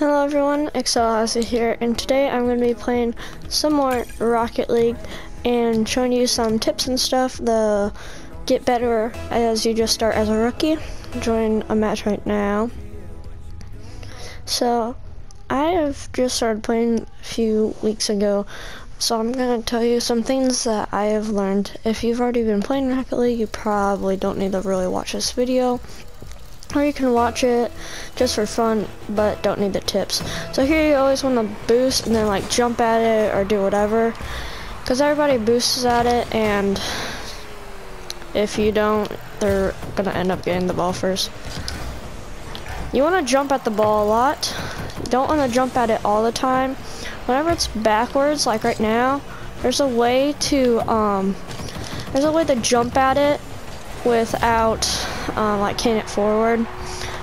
Hello everyone, Excel here, and today I'm going to be playing some more Rocket League and showing you some tips and stuff to get better as you just start as a rookie. Join a match right now. So, I have just started playing a few weeks ago, so I'm going to tell you some things that I have learned. If you've already been playing Rocket League, you probably don't need to really watch this video or you can watch it just for fun but don't need the tips. So here you always want to boost and then like jump at it or do whatever. Because everybody boosts at it and if you don't they're gonna end up getting the ball first. You want to jump at the ball a lot. Don't want to jump at it all the time. Whenever it's backwards like right now there's a way to um there's a way to jump at it without um, like hitting it forward.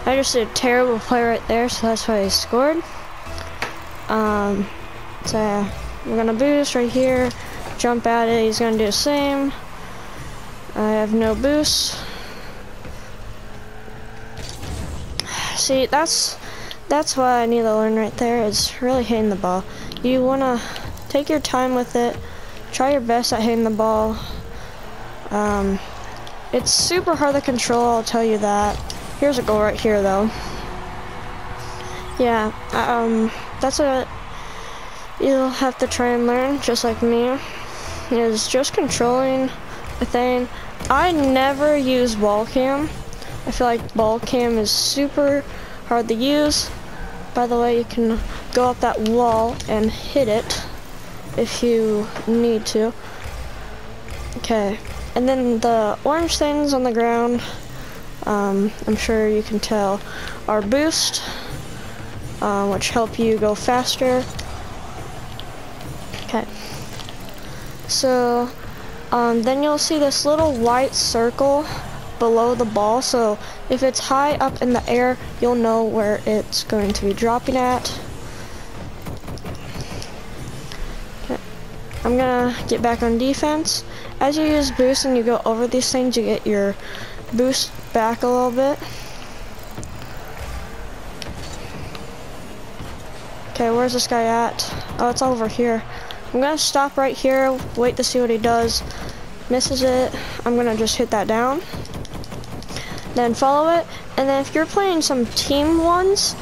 I just did a terrible play right there, so that's why I scored. Um, so yeah, we're gonna boost right here, jump at it. He's gonna do the same. I have no boost. See, that's that's what I need to learn right there is really hitting the ball. You wanna take your time with it. Try your best at hitting the ball. Um, it's super hard to control, I'll tell you that. Here's a goal right here, though. Yeah, um, that's what you'll have to try and learn, just like me, is just controlling a thing. I never use ball cam. I feel like ball cam is super hard to use. By the way, you can go up that wall and hit it if you need to. Okay. And then the orange things on the ground, um, I'm sure you can tell, are boost, uh, which help you go faster. Okay. So, um, then you'll see this little white circle below the ball. So if it's high up in the air, you'll know where it's going to be dropping at. I'm gonna get back on defense. As you use boost and you go over these things, you get your boost back a little bit. Okay, where's this guy at? Oh, it's all over here. I'm gonna stop right here, wait to see what he does. Misses it, I'm gonna just hit that down. Then follow it, and then if you're playing some team ones,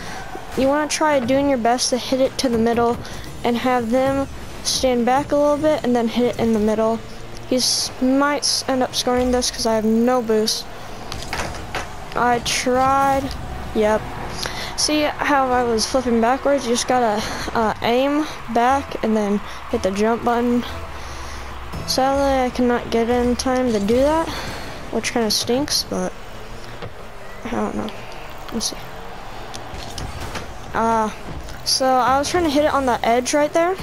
you wanna try doing your best to hit it to the middle and have them stand back a little bit and then hit it in the middle. He might end up scoring this because I have no boost. I tried. Yep. See how I was flipping backwards? You just gotta uh, aim back and then hit the jump button. Sadly, I cannot get in time to do that, which kind of stinks, but I don't know. Let's see. Uh, so I was trying to hit it on the edge right there.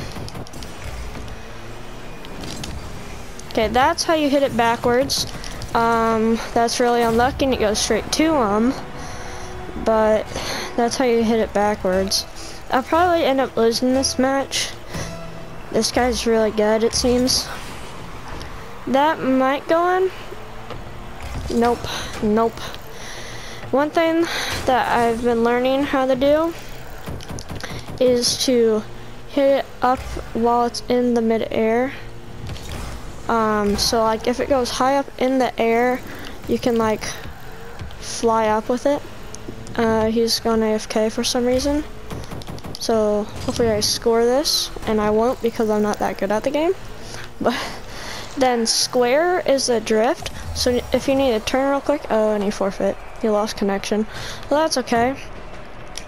Okay, that's how you hit it backwards. Um, that's really unlucky and it goes straight to him. But that's how you hit it backwards. I'll probably end up losing this match. This guy's really good, it seems. That might go in. Nope, nope. One thing that I've been learning how to do is to hit it up while it's in the mid-air um, so like if it goes high up in the air, you can like fly up with it. Uh, he's gone AFK for some reason. So hopefully I score this, and I won't because I'm not that good at the game. But then square is a drift. So if you need to turn real quick, oh, and he forfeit. He lost connection. Well, that's okay.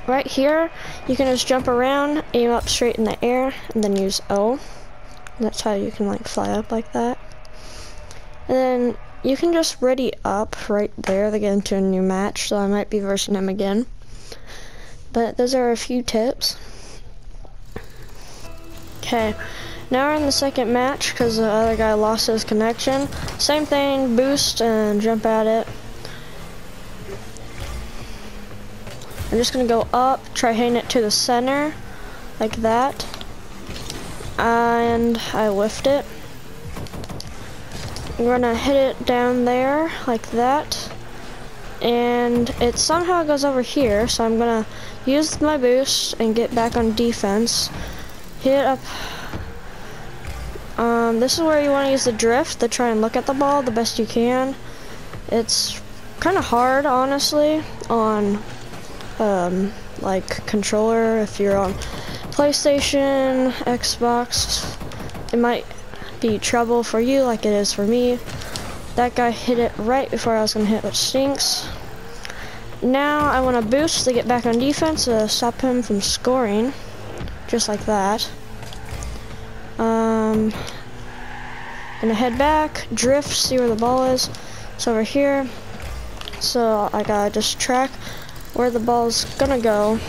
Right here, you can just jump around, aim up straight in the air, and then use O. That's how you can like fly up like that. And then you can just ready up right there to get into a new match, so I might be versing him again. But those are a few tips. Okay, now we're in the second match because the other guy lost his connection. Same thing, boost and jump at it. I'm just gonna go up, try hitting it to the center, like that and I lift it. I'm gonna hit it down there like that and it somehow goes over here, so I'm gonna use my boost and get back on defense. Hit up. Um, this is where you want to use the drift to try and look at the ball the best you can. It's kind of hard, honestly, on um, like controller if you're on PlayStation, Xbox. It might be trouble for you like it is for me. That guy hit it right before I was gonna hit, which stinks. Now I want to boost to get back on defense to stop him from scoring, just like that. Um, gonna head back, drift, see where the ball is. It's over here. So I gotta just track where the ball's gonna go.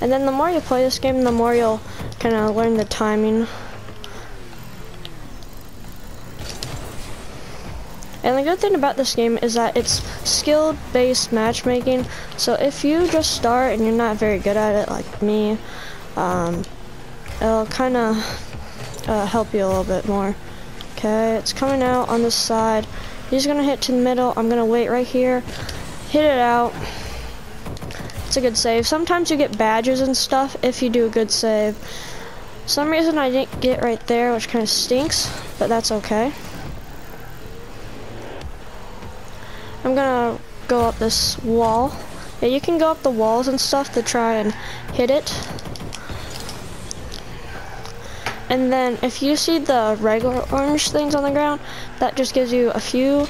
And then the more you play this game, the more you'll kind of learn the timing. And the good thing about this game is that it's skill-based matchmaking. So if you just start and you're not very good at it, like me, um, it'll kind of uh, help you a little bit more. Okay, it's coming out on this side. He's gonna hit to the middle. I'm gonna wait right here, hit it out. It's a good save. Sometimes you get badges and stuff if you do a good save. Some reason I didn't get right there, which kind of stinks, but that's okay. I'm gonna go up this wall. Yeah, you can go up the walls and stuff to try and hit it. And then if you see the regular orange things on the ground, that just gives you a few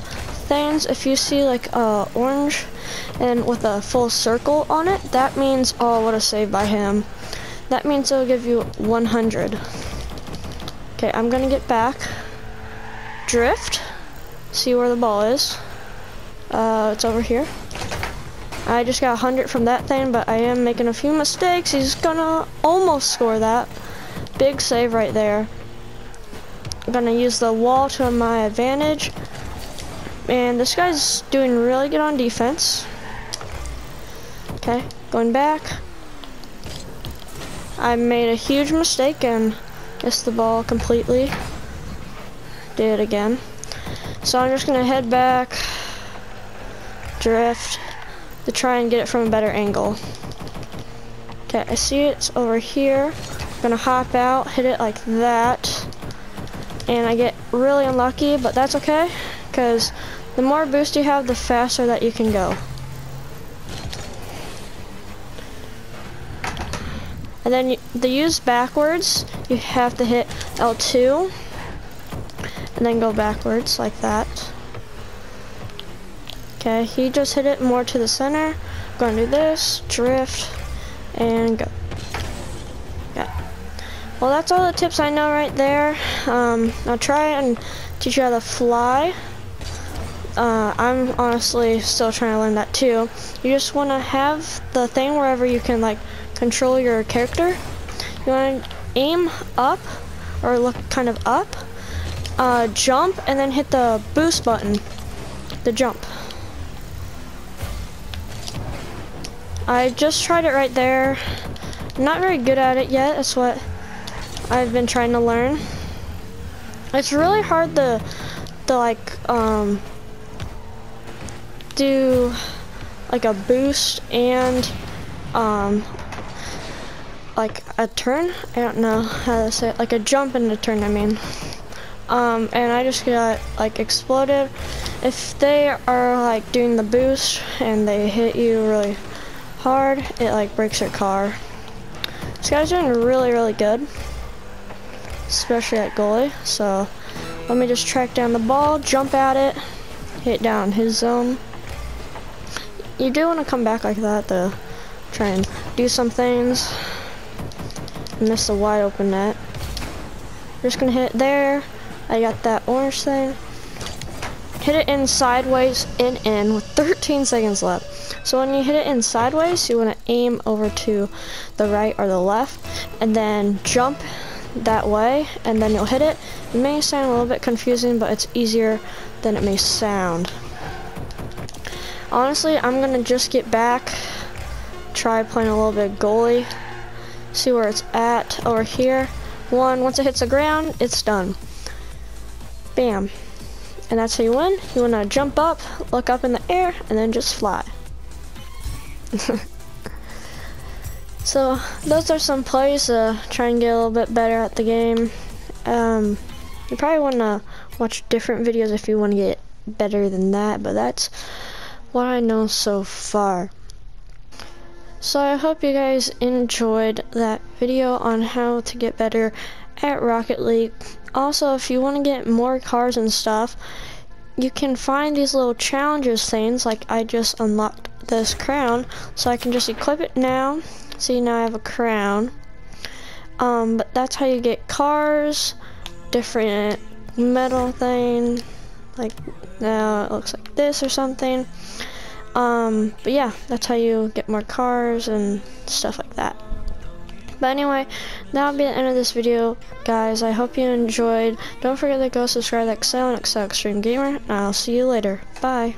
things. If you see like uh, orange and with a full circle on it, that means, oh, what a save by him. That means it'll give you 100. Okay, I'm gonna get back. Drift. See where the ball is. Uh, it's over here. I just got 100 from that thing, but I am making a few mistakes. He's gonna almost score that. Big save right there. I'm gonna use the wall to my advantage. And this guy's doing really good on defense. Okay, going back. I made a huge mistake and missed the ball completely. Did it again. So I'm just gonna head back, drift, to try and get it from a better angle. Okay, I see it's over here I'm gonna hop out, hit it like that, and I get really unlucky, but that's okay, because the more boost you have, the faster that you can go. And then you, the use backwards, you have to hit L2, and then go backwards like that. Okay, he just hit it more to the center. Gonna do this, drift, and go. Yeah. Well, that's all the tips I know right there. Um, I'll try and teach you how to fly. Uh, I'm honestly still trying to learn that too. You just want to have the thing wherever you can like control your character. You want to aim up or look kind of up, uh, jump, and then hit the boost button, the jump. I just tried it right there. Not very good at it yet. That's what I've been trying to learn. It's really hard to, to like, um, do like a boost and, um, like a turn. I don't know how to say it. Like a jump and a turn, I mean. Um, and I just got like exploded. If they are like doing the boost and they hit you really hard, it like breaks your car. This guy's doing really, really good especially at goalie. So let me just track down the ball, jump at it, hit down his zone. You do want to come back like that though, try and do some things. Miss a wide open net. Just gonna hit there. I got that orange thing. Hit it in sideways, in, in, with 13 seconds left. So when you hit it in sideways, you want to aim over to the right or the left, and then jump that way and then you'll hit it. It may sound a little bit confusing, but it's easier than it may sound. Honestly, I'm gonna just get back, try playing a little bit goalie, see where it's at over here. One, once it hits the ground, it's done. Bam. and that's how you win. You wanna jump up, look up in the air, and then just fly. so those are some plays to try and get a little bit better at the game. Um, you probably wanna watch different videos if you wanna get better than that, but that's what I know so far. So I hope you guys enjoyed that video on how to get better at Rocket League. Also, if you want to get more cars and stuff, you can find these little challenges things, like I just unlocked this crown, so I can just equip it now. See, now I have a crown. Um, but that's how you get cars, different metal thing, like now it looks like this or something. Um, but yeah, that's how you get more cars and stuff like that. But anyway, that'll be the end of this video, guys. I hope you enjoyed. Don't forget to go subscribe to Excel and Excel Extreme Gamer, and I'll see you later. Bye.